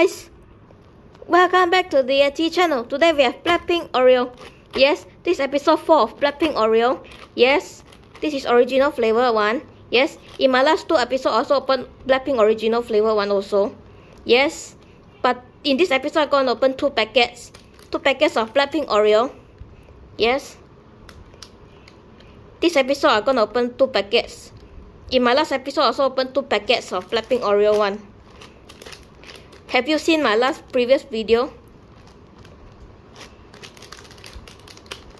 guys, welcome back to the T channel. Today we have Blackpink Oreo. Yes, this is episode 4 of Blackpink Oreo. Yes, this is original flavor one. Yes, in my last two episodes also open Blackpink original flavor one also. Yes, but in this episode I'm gonna open two packets. Two packets of Blackpink Oreo. Yes. This episode I'm gonna open two packets. In my last episode I also opened two packets of Blackpink Oreo one. Have you seen my last previous video?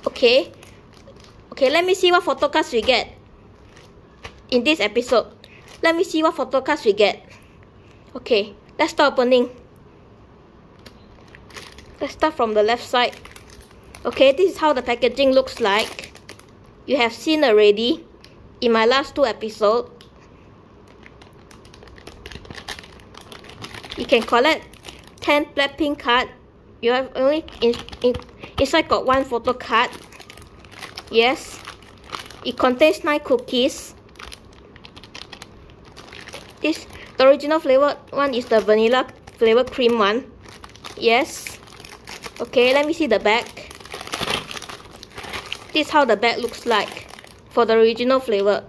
Okay. Okay, let me see what photo cards we get in this episode. Let me see what photo cards we get. Okay, let's start opening. Let's start from the left side. Okay, this is how the packaging looks like. You have seen already in my last two episodes. You can collect 10 Blackpink card. You have only in, in, inside got one photo card. Yes. It contains 9 cookies. This the original flavor one is the vanilla flavor cream one. Yes. Okay, let me see the back. This is how the bag looks like for the original flavor.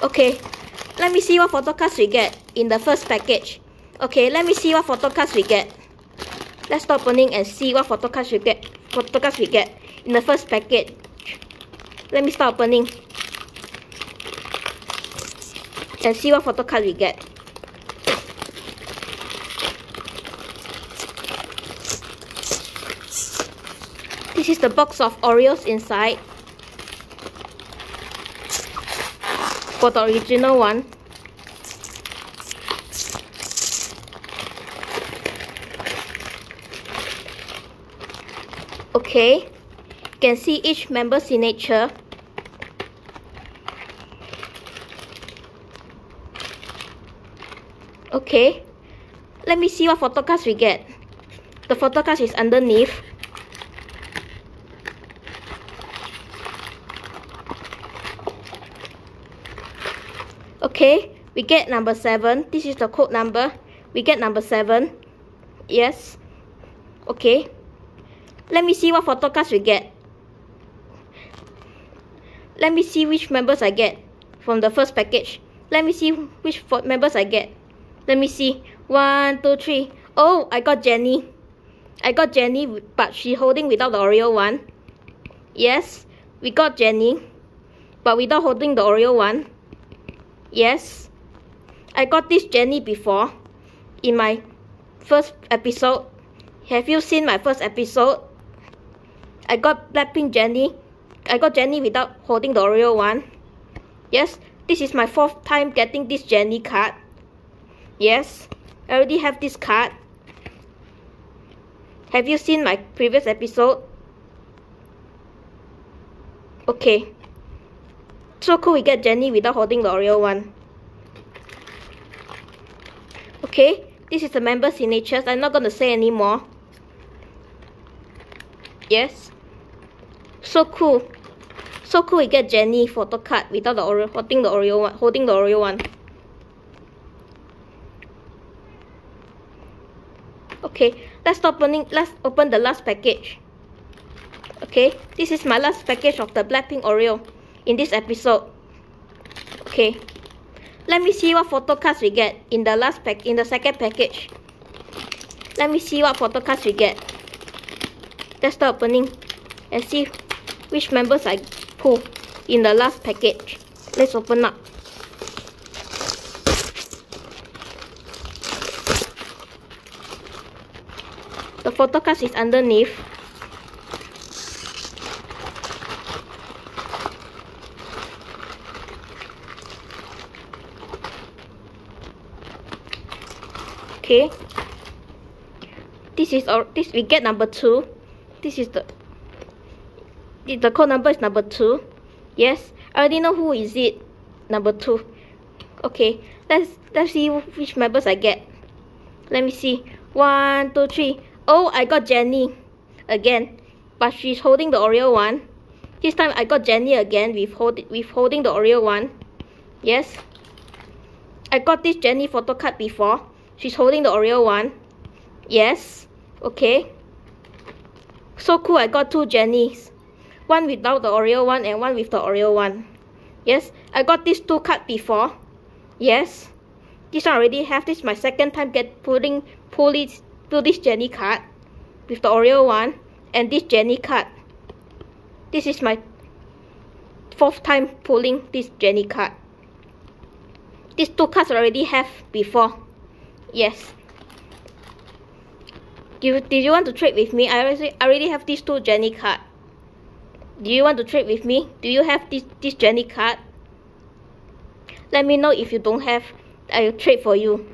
Okay, let me see what photo cards we get in the first package. Okay, let me see what photo cards we get. Let's stop opening and see what photo cards we get. Photo cards we get in the first package. Let me start opening and see what photo card we get. This is the box of Oreos inside. For the original one. Okay, you can see each member signature. Okay, let me see what photo cards we get. The photo card is underneath. Okay, we get number 7. This is the code number. We get number 7. Yes. Okay. Let me see what photo cards we get. Let me see which members I get from the first package. Let me see which members I get. Let me see. One, two, three. Oh, I got Jennie I got Jennie but she holding without the Oreo one. Yes, we got Jennie but without holding the Oreo one. Yes, I got this Jennie before in my first episode. Have you seen my first episode? I got Blackpink Jennie. I got Jennie without holding the Oreo one. Yes, this is my fourth time getting this Jennie card. Yes, I already have this card. Have you seen my previous episode? Okay. So cool we get Jennie without holding the Oreo one. Okay, this is the member signatures. I'm not gonna say anymore. Yes. So cool. So cool we get Jennie photo card without the Oreo holding the Oreo one holding the Oreo one. Okay, let's opening let's open the last package. Okay, this is my last package of the Blackpink Oreo in this episode. Okay, let me see what photo cards we get in the last pack in the second package. Let me see what photo cards we get. Let's start opening and see which members I pull in the last package. Let's open up. The photo card is underneath. Okay. This is our this we get number two. This is the the code number is number two. Yes, I already know who is it. Number two. Okay, let's let's see which members I get. Let me see. One, two, three. Oh, I got jennie again, but she's holding the Oreo one. This time I got jennie again with hold with holding the Oreo one. Yes. I got this Jennie photo card before. She's holding the Oreo one. Yes. Okay. So cool, I got two Jennies. One without the Oreo one and one with the Oreo one. Yes, I got these two cards before. Yes. This one already have. This is my second time get pulling pull this pull this Jennie card with the Oreo one and this Jennie card. This is my fourth time pulling this Jennie card. These two cards already have before. Yes. You, did you want to trade with me? I already, I already have these two Jennie card. Do you want to trade with me? Do you have this, this Jennie card? Let me know if you don't have. I'll trade for you.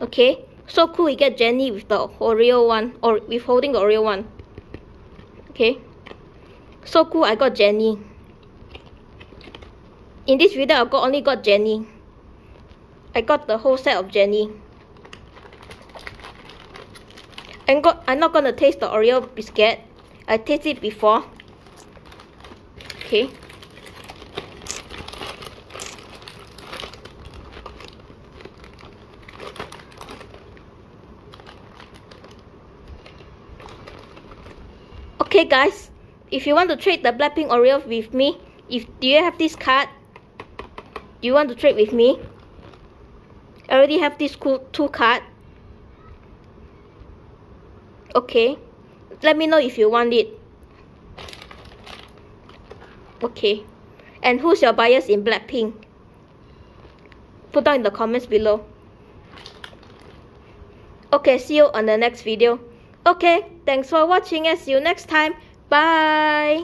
Okay? So cool we get Jennie with the Oreo one or with holding the Oreo one. Okay? So cool I got Jennie. In this video I got only got Jennie. I got the whole set of Jennie. I'm, got, I'm not gonna taste the Oreo biscuit. I tasted it before. Okay. Okay guys, if you want to trade the Blackpink Oreo with me, if do you have this card? Do you want to trade with me? I already have this cool two card. Okay. Let me know if you want it. Okay. And who's your bias in Blackpink? Put down in the comments below. Okay, see you on the next video. Okay, thanks for watching and see you next time. Bye!